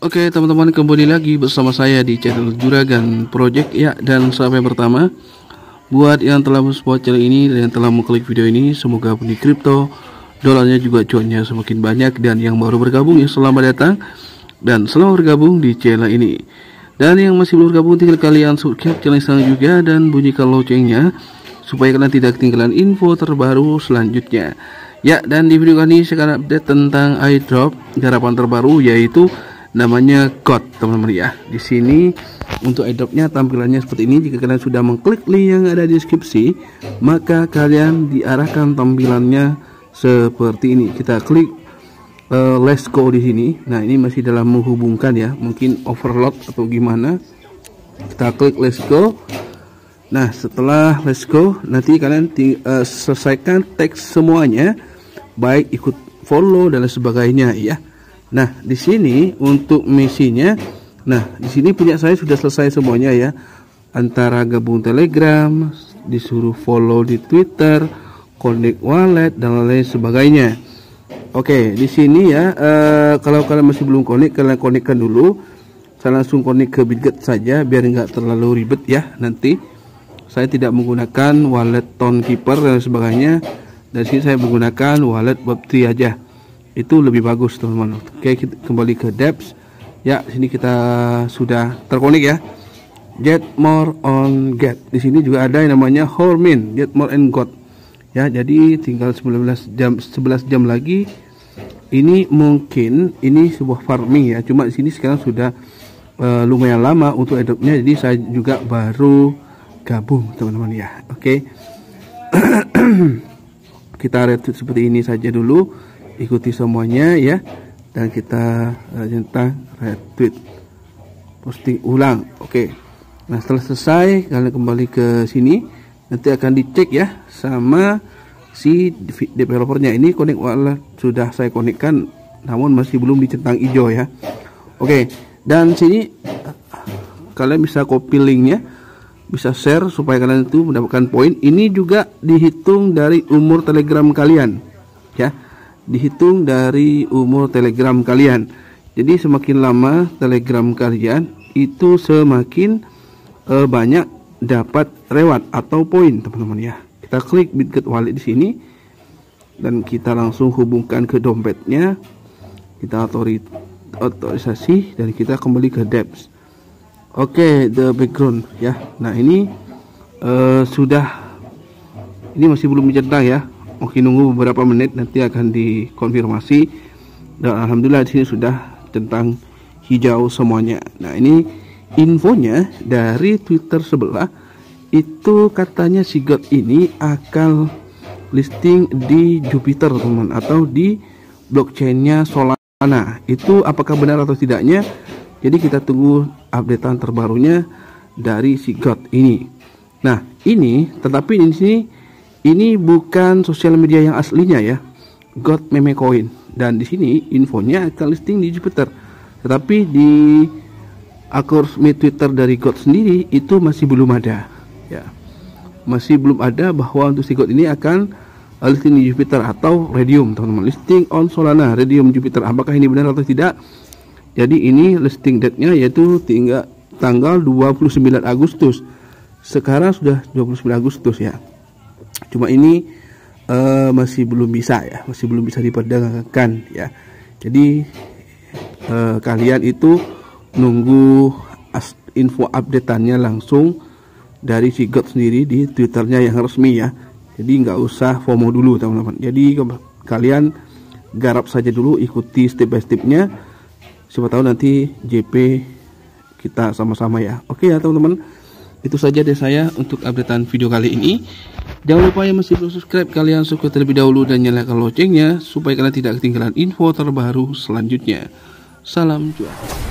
Oke teman-teman kembali lagi bersama saya di channel Juragan Project ya. Dan sampai pertama buat yang telah support channel ini dan yang telah mengklik video ini semoga punya kripto dolarnya juga cuannya semakin banyak dan yang baru bergabung ya selamat datang dan selamat bergabung di channel ini. Dan yang masih belum bergabung tinggal kalian subscribe channel ini juga dan bunyikan loncengnya supaya kalian tidak ketinggalan info terbaru selanjutnya. Ya dan di video kali ini saya akan update tentang airdrop garapan terbaru yaitu namanya God teman-teman ya. Di sini untuk airdropnya tampilannya seperti ini. Jika kalian sudah mengklik link yang ada di deskripsi maka kalian diarahkan tampilannya seperti ini. Kita klik uh, let's go di sini. Nah ini masih dalam menghubungkan ya. Mungkin overload atau gimana. Kita klik let's go. Nah setelah let's go nanti kalian uh, selesaikan teks semuanya. Baik ikut follow dan sebagainya ya Nah, di sini untuk misinya, nah di sini punya saya sudah selesai semuanya ya. Antara gabung Telegram, disuruh follow di Twitter, connect wallet dan lain sebagainya. Oke, di sini ya, uh, kalau kalian masih belum connect, kalian connectkan dulu. Saya langsung connect ke Bitget saja, biar nggak terlalu ribet ya nanti. Saya tidak menggunakan wallet Townkeeper dan sebagainya. Dan sini saya menggunakan wallet Web3 aja itu lebih bagus teman-teman. Oke kita kembali ke depth ya sini kita sudah terkonek ya. Get more on get. Di sini juga ada yang namanya hormin. Get more and got. Ya jadi tinggal 19 jam 11 jam lagi. Ini mungkin ini sebuah farming ya. Cuma di sini sekarang sudah uh, lumayan lama untuk adopnya. Jadi saya juga baru gabung teman-teman ya. Oke. Okay. kita retweet seperti ini saja dulu ikuti semuanya ya. Dan kita uh, retweet posting ulang. Oke. Okay. nah setelah selesai kalian kembali ke sini. Nanti akan dicek ya sama si developernya. Ini connect wallet sudah saya konekkan namun masih belum dicentang hijau ya. Oke. Okay. dan sini kalian bisa copy linknya bisa share supaya kalian itu mendapatkan poin. Ini juga dihitung dari umur telegram kalian ya dihitung dari umur telegram kalian. Jadi semakin lama telegram kalian itu semakin uh, banyak dapat reward atau poin teman-teman ya. Kita klik bitget wallet di sini dan kita langsung hubungkan ke dompetnya. Kita otorisasi dan kita kembali ke debts. Oke okay, the background ya. Nah ini uh, sudah ini masih belum dicentang ya mungkin nunggu beberapa menit nanti akan dikonfirmasi dan alhamdulillah di sini sudah tentang hijau semuanya. Nah, ini infonya dari Twitter sebelah itu katanya si God ini akan listing di Jupiter teman atau di blockchainnya Solana. Itu apakah benar atau tidaknya? Jadi kita tunggu updatean terbarunya dari si God ini. Nah, ini tetapi di sini ini bukan sosial media yang aslinya ya. God Meme Coin dan di sini infonya akan listing di Jupiter. Tetapi di akun resmi Twitter dari God sendiri itu masih belum ada ya. Masih belum ada bahwa untuk si God ini akan listing di Jupiter atau Radium teman-teman. Listing on Solana, Radium Jupiter. Apakah ini benar atau tidak? Jadi ini listing date-nya yaitu tinggal tanggal 29 Agustus. Sekarang sudah 29 Agustus ya cuma ini uh, masih belum bisa ya masih belum bisa diperdagangkan ya. Jadi uh, kalian itu nunggu info updateannya langsung dari si God sendiri di twitternya yang resmi ya. Jadi nggak usah FOMO dulu teman-teman. Jadi kalian garap saja dulu ikuti step by stepnya siapa tahu nanti JP kita sama-sama ya. Oke ya teman-teman itu saja dari saya untuk updatean video kali ini. Jangan lupa yang masih belum subscribe, kalian subscribe terlebih dahulu dan nyalakan loncengnya supaya kalian tidak ketinggalan info terbaru selanjutnya. Salam juara.